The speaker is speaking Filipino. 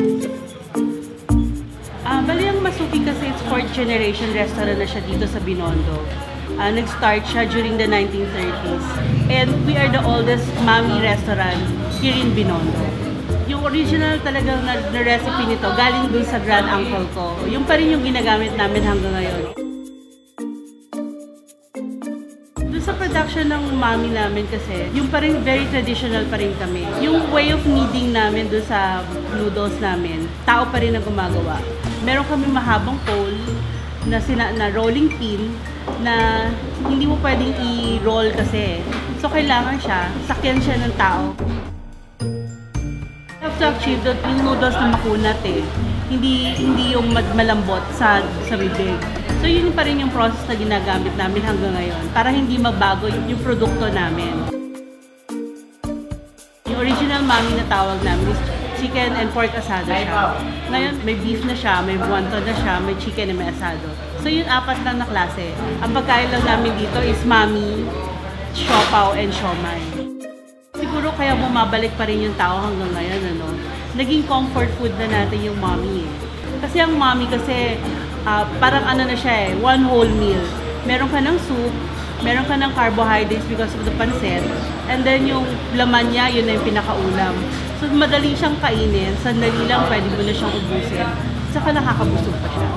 Uh, bali ang Masuki kasi it's fourth generation restaurant na siya dito sa Binondo. Uh, Nag-start siya during the 1930s. And we are the oldest mami restaurant here in Binondo. Yung original talagang na, na recipe nito galing dun sa grand uncle ko. Yung pa rin yung ginagamit namin hanggang ngayon. Sa production ng mami namin kasi, yung pa rin very traditional pa rin kami. Yung way of kneading namin doon sa noodles namin, tao pa rin ang gumagawa. Meron kami mahabang pole na, sina, na rolling pin na hindi mo pwedeng i-roll kasi. So kailangan siya, sakyan siya ng tao. You have to achieve that yung noodles na makunat eh. Hindi hindi yung malambot sa sa bibig. So yun pa rin yung process na ginagamit namin hanggang ngayon para hindi mabago yung, produkto namin. Yung original mami na tawag namin is chicken and pork asado siya. Ngayon, may beef na siya, may wonton na siya, may chicken and may asado. So yun apat lang na klase. Ang pagkain lang namin dito is mami, siopaw, and siomay. Siguro kaya bumabalik pa rin yung tao hanggang ngayon, ano? Naging comfort food na natin yung mommy eh. Kasi ang mommy kasi, ah, parang ano na siya eh, one whole meal. Meron ka ng soup, meron ka ng carbohydrates because of the pancit, and then yung laman niya, yun na yung pinakaulam. So madali siyang kainin, sandali lang pwede mo na siyang ubusin. Saka nakakabusog pa siya.